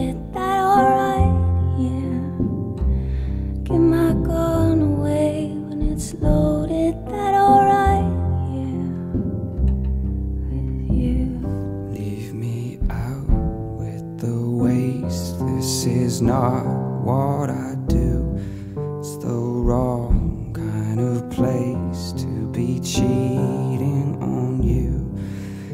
That alright? Yeah. Give my gun away when it's loaded. That alright? Yeah. With you. Leave me out with the waste. This is not what I do. It's the wrong kind of place to be cheating on you.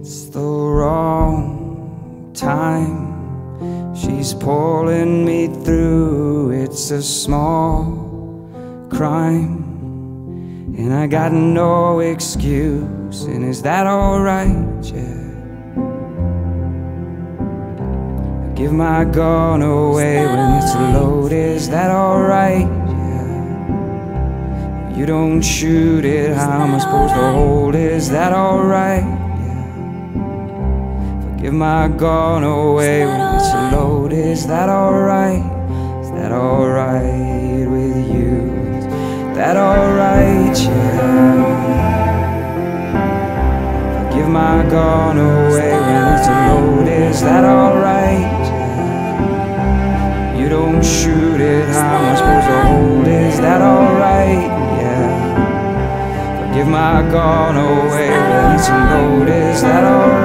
It's the wrong time. She's pulling me through. It's a small crime. And I got no excuse. And is that alright? Yeah. I give my gun away when it's loaded. Is that alright? Yeah. You don't shoot it, how am I supposed to hold Is that alright? Give my gun away when it's loaded, is that alright? Is that alright with you? Is that alright? Yeah. Give my gun away when it's loaded, is that alright? Yeah. You don't shoot it, how am I supposed to hold? Is that alright? Yeah. Give my gun away when it's loaded, is that alright?